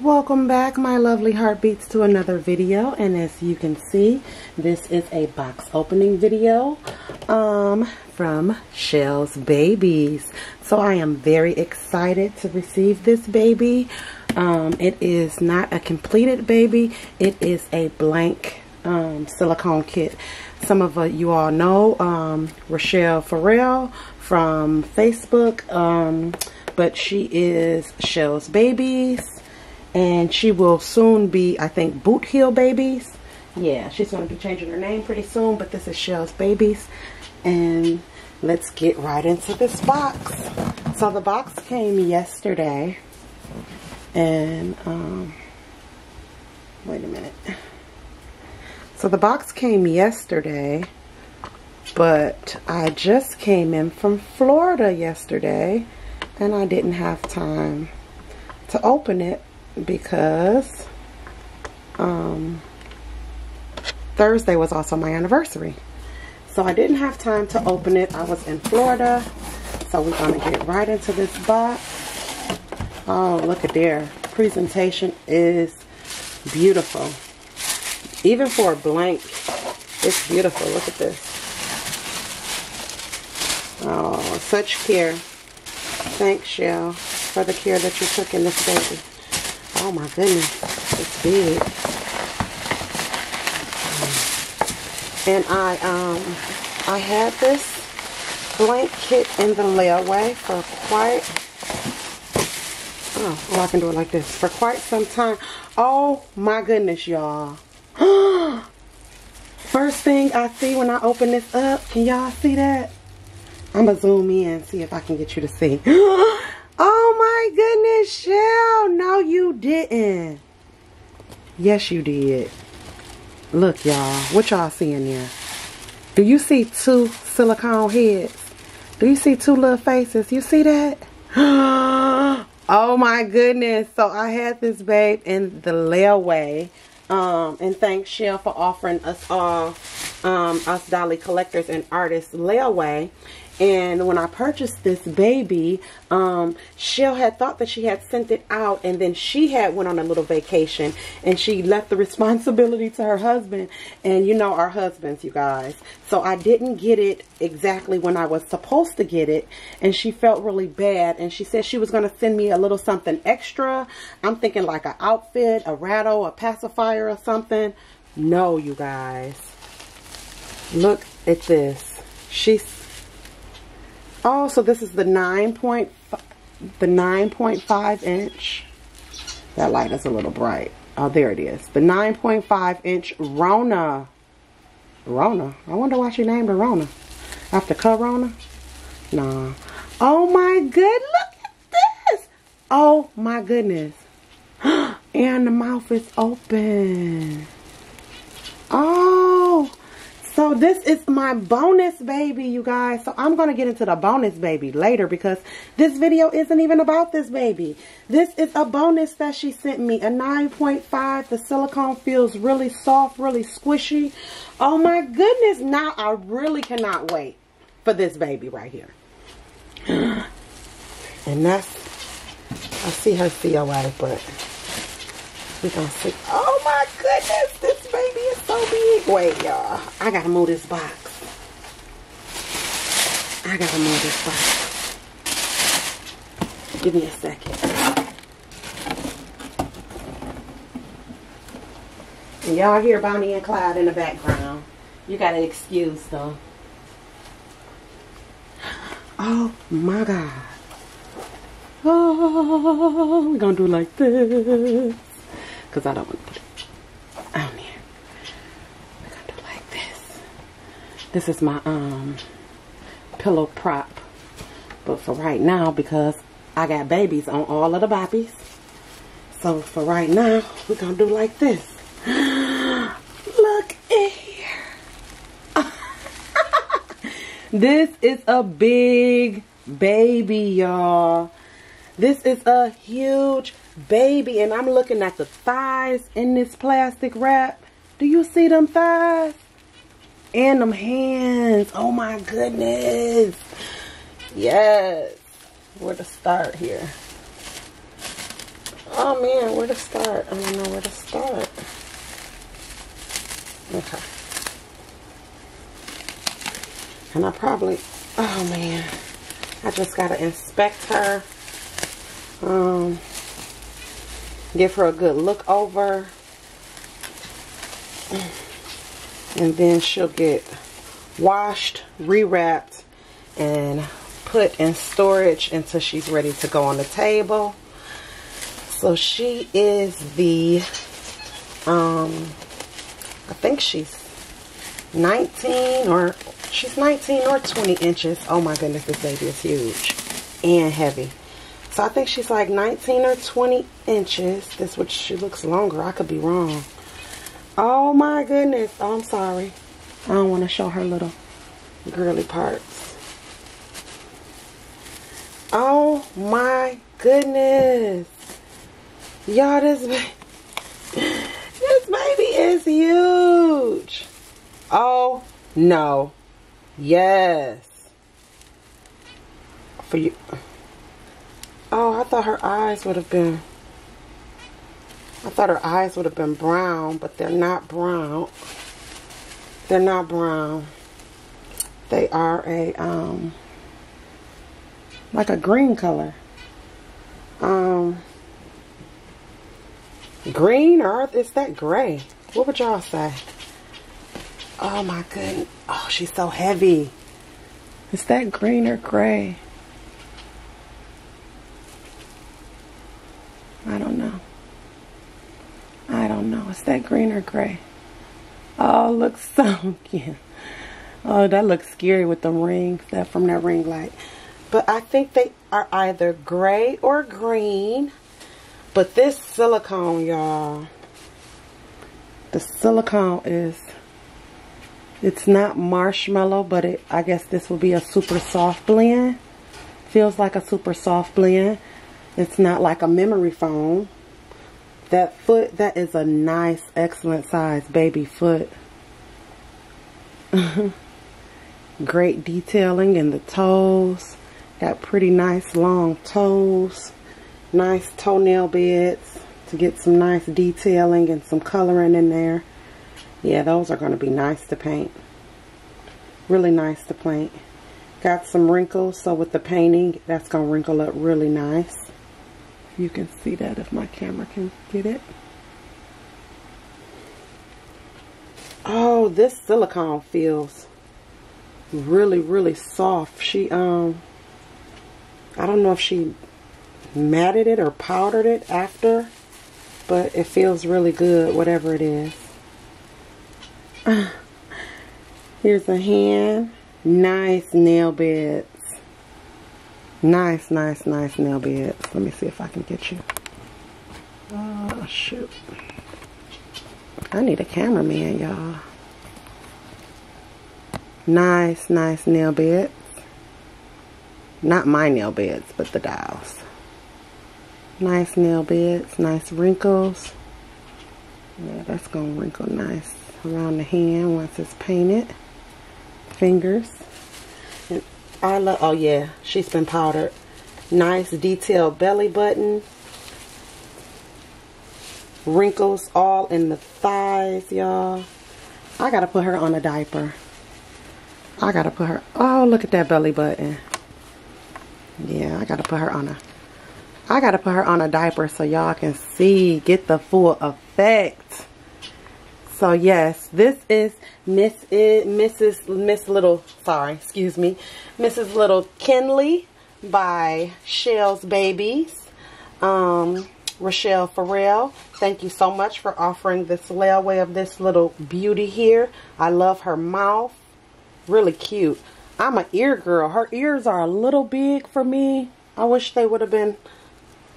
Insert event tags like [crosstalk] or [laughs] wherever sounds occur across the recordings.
Welcome back my lovely heartbeats to another video and as you can see this is a box opening video um, from Shell's Babies. So I am very excited to receive this baby. Um, it is not a completed baby. It is a blank um, silicone kit. Some of uh, you all know um, Rochelle Farrell from Facebook um, but she is Shell's Babies and she will soon be, I think, Boot Heel Babies. Yeah, she's going to be changing her name pretty soon, but this is Shell's Babies. And let's get right into this box. So the box came yesterday. And, um, wait a minute. So the box came yesterday, but I just came in from Florida yesterday, and I didn't have time to open it because um, Thursday was also my anniversary. So I didn't have time to open it. I was in Florida. So we're going to get right into this box. Oh, look at there. Presentation is beautiful. Even for a blank, it's beautiful. Look at this. Oh, such care. Thanks, Shell, for the care that you took in this baby. Oh my goodness, it's big. And I um I had this blank kit in the layaway for quite oh, well I can do it like this for quite some time. Oh my goodness, y'all. [gasps] First thing I see when I open this up, can y'all see that? I'm gonna zoom in and see if I can get you to see. [gasps] My goodness, Shell. No, you didn't. Yes, you did. Look, y'all. What y'all seeing there? Do you see two silicone heads? Do you see two little faces? You see that? [gasps] oh my goodness. So I had this babe in the layaway. Um, and thanks Shell for offering us all, um, us Dolly collectors and artists layaway. And when I purchased this baby, um, Shell had thought that she had sent it out and then she had went on a little vacation and she left the [laughs] responsibility to her husband. And you know our husbands, you guys. So I didn't get it exactly when I was supposed to get it. And she felt really bad. And she said she was going to send me a little something extra. I'm thinking like an outfit, a rattle, a pacifier or something. No, you guys. Look at this. She's Oh, so this is the 9.5 the 9.5 inch. That light is a little bright. Oh, there it is. The 9.5 inch Rona. Rona. I wonder why she named her Rona. After Corona? Nah. Oh my good. Look at this. Oh my goodness. [gasps] and the mouth is open. So this is my bonus baby, you guys. So I'm going to get into the bonus baby later because this video isn't even about this baby. This is a bonus that she sent me, a 9.5. The silicone feels really soft, really squishy. Oh my goodness. Now I really cannot wait for this baby right here. [gasps] And that's, I see her COA, but we're going to see. Oh my goodness, this baby so big. Wait, y'all. I gotta move this box. I gotta move this box. Give me a second. y'all hear Bonnie and Clyde in the background. You gotta excuse them. Oh my God. Oh, we're gonna do like this. Because I don't want to put it on here. We're going to do like this. This is my um pillow prop. But for right now, because I got babies on all of the boppies. So for right now, we're going to do like this. [gasps] Look here. [laughs] this is a big baby, y'all. This is a huge baby. And I'm looking at the thighs in this plastic wrap. Do you see them thighs? And them hands. Oh my goodness. Yes. Where to start here? Oh man, where to start? I don't know where to start. Okay. And I probably, oh man, I just got to inspect her. Um, give her a good look over. And then she'll get washed, rewrapped, and put in storage until she's ready to go on the table. So she is the, um, I think she's 19 or she's 19 or 20 inches. Oh my goodness, this baby is huge and heavy. So I think she's like 19 or 20 inches. That's what she looks longer. I could be wrong. Oh my goodness. Oh, I'm sorry. I don't want to show her little girly parts. Oh my goodness. Y'all, this [laughs] this baby is huge. Oh no. Yes. For you. Oh, I thought her eyes would have been I thought her eyes would have been brown, but they're not brown. They're not brown. They are a, um, like a green color. Um, green or is that gray? What would y'all say? Oh my goodness. Oh, she's so heavy. Is that green or gray? I don't know. I don't know. Is that green or gray? Oh, looks so [laughs] cute. Oh, that looks scary with the rings that from that ring light. But I think they are either gray or green. But this silicone, y'all, the silicone is, it's not marshmallow, but it, I guess this will be a super soft blend. Feels like a super soft blend. It's not like a memory foam. That foot, that is a nice, excellent size baby foot. [laughs] Great detailing in the toes. Got pretty nice long toes. Nice toenail beds to get some nice detailing and some coloring in there. Yeah, those are going to be nice to paint. Really nice to paint. Got some wrinkles, so with the painting, that's going to wrinkle up really nice. You can see that if my camera can get it. Oh, this silicone feels really, really soft. She, um, I don't know if she matted it or powdered it after, but it feels really good, whatever it is. [sighs] Here's a hand. Nice nail beds. Nice, nice, nice nail beds. Let me see if I can get you. Oh, shoot. I need a cameraman, y'all. Nice, nice nail beds. Not my nail beds, but the dials. Nice nail beds, nice wrinkles. Yeah, that's going to wrinkle nice around the hand once it's painted. Fingers. I love, oh yeah, she's been powdered. Nice detailed belly button. Wrinkles all in the thighs, y'all. I got to put her on a diaper. I gotta put her, oh, look at that belly button. Yeah, I gotta put her on a, I gotta put her on a diaper so y'all can see, get the full effect. So yes, this is Miss Mrs. Miss Little, sorry, excuse me, Mrs. Little Kinley by Shell's Babies. Um, Rochelle Farrell, thank you so much for offering this layaway of this little beauty here. I love her mouth really cute. I'm an ear girl. Her ears are a little big for me. I wish they would have been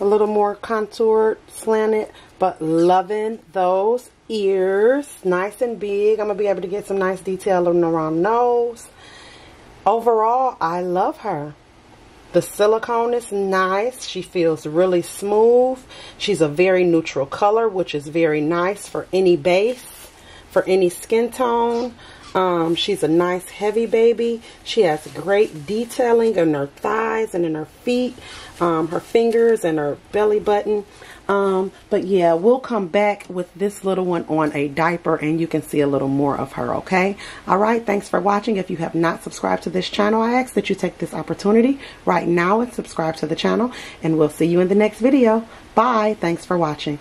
a little more contoured, slanted, but loving those ears. Nice and big. I'm going to be able to get some nice detailing around nose. Overall, I love her. The silicone is nice. She feels really smooth. She's a very neutral color, which is very nice for any base, for any skin tone. Um, she's a nice heavy baby. She has great detailing in her thighs and in her feet, um, her fingers and her belly button. Um, but yeah, we'll come back with this little one on a diaper and you can see a little more of her, okay? All right, thanks for watching. If you have not subscribed to this channel, I ask that you take this opportunity right now and subscribe to the channel. And we'll see you in the next video. Bye. Thanks for watching.